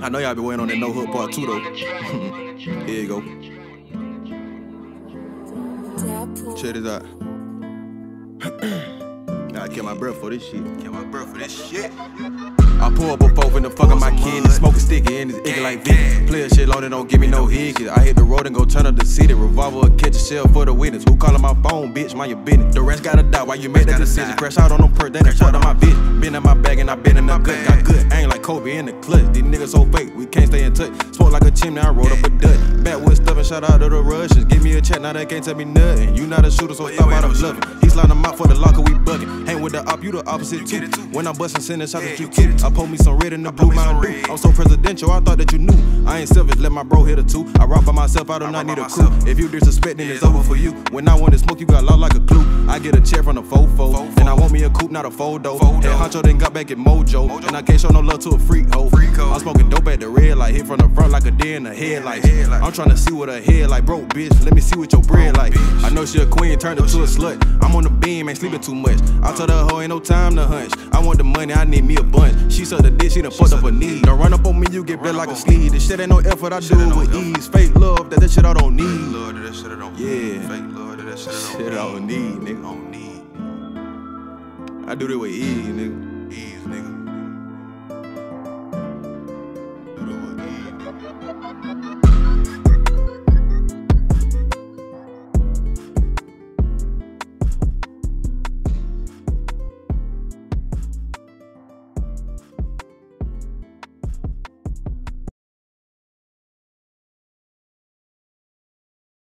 I know y'all be waiting on that no hook part two though. Here you go. Check this out. Gotta kill my breath for this shit. Kill my breath for this shit. I pull up a four in the fuck of my kid. Smoking sticky and it's icky like Vic. Play a shit low, don't give me no hickeys. I hit the road and go turn up the city. Revolver, catch a shell for the witness. Who calling my phone, bitch? Mind your business. The rest gotta die while you make that decision. Crash out on them perk, then they fucked on my bitch. Been in my bag and I been in the gut. Got good, ain't Kobe in the clutch. These niggas so fake, we can't stay in touch. Smoke like a chimney, I rolled up a dud. Backwood stuff and shout out to the Russians. Give me a check, now they can't tell me nothing. You not a shooter, so stop out of bluffing. He's lining them out for the locker, we bugging. Hang with the op, you the opposite too. When I'm busting sending shots at you too. I pull me some red in the blue mountain dew. I'm so presidential, I thought that you knew. I ain't selfish, let my bro hit a two. I rock by myself, I do not need a crew. If you disrespecting, it's over for you. When I want to smoke, you got loud like a clue. I get a chair from the fofo, and I want me coupe, not a photo. Head honcho then got back at Mojo, and I can't show no love to a freak hoe. I'm smoking dope at the red light, hit from the front like a deer in the headlights. I'm trying to see what her head like, broke bitch. Let me see what your bread like. I know she a queen, turned her to a slut. I'm on the beam, ain't sleeping too much. I told her hoe ain't no time to hunch. I want the money, I need me a bunch. She sucked the dick, she done fucked up her knee. Don't run up on me, you get red like a sneeze. This shit ain't no effort, I do it with ease. Fake love, that that shit I don't need. Lord, that shit I don't need. Yeah. Fake Lord, that shit I don't Shit I don't need, nigga. I do that with ease, nigga. Ease, nigga.